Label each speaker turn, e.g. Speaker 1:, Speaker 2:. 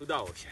Speaker 1: Udało się.